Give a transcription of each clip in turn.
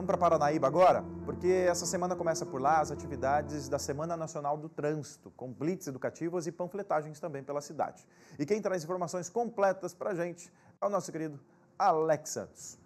Vamos para Paranaíba agora, porque essa semana começa por lá as atividades da Semana Nacional do Trânsito, com blitz educativas e panfletagens também pela cidade. E quem traz informações completas para a gente é o nosso querido Alex Santos.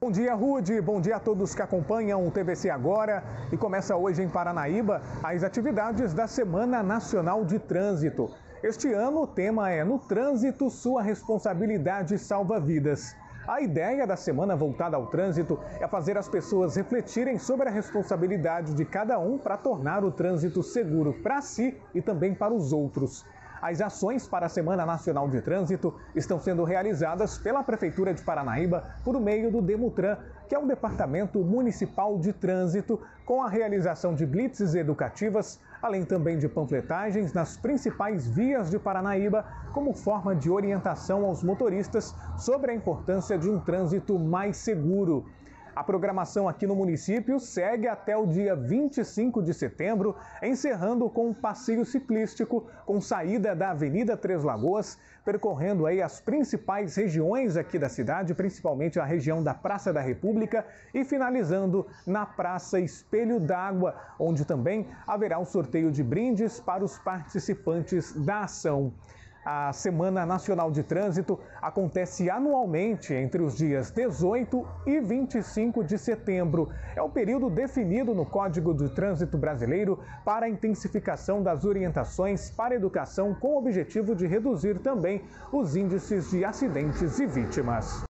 Bom dia, Rude. Bom dia a todos que acompanham o TVC Agora. E começa hoje em Paranaíba as atividades da Semana Nacional de Trânsito. Este ano o tema é No Trânsito, Sua Responsabilidade Salva Vidas. A ideia da semana voltada ao trânsito é fazer as pessoas refletirem sobre a responsabilidade de cada um para tornar o trânsito seguro para si e também para os outros. As ações para a Semana Nacional de Trânsito estão sendo realizadas pela Prefeitura de Paranaíba por meio do Demutran, que é o Departamento Municipal de Trânsito, com a realização de blitzes educativas, além também de panfletagens nas principais vias de Paranaíba, como forma de orientação aos motoristas sobre a importância de um trânsito mais seguro. A programação aqui no município segue até o dia 25 de setembro, encerrando com um passeio ciclístico com saída da Avenida Três Lagoas, percorrendo aí as principais regiões aqui da cidade, principalmente a região da Praça da República e finalizando na Praça Espelho d'Água, onde também haverá um sorteio de brindes para os participantes da ação. A Semana Nacional de Trânsito acontece anualmente entre os dias 18 e 25 de setembro. É o período definido no Código do Trânsito Brasileiro para a intensificação das orientações para educação com o objetivo de reduzir também os índices de acidentes e vítimas.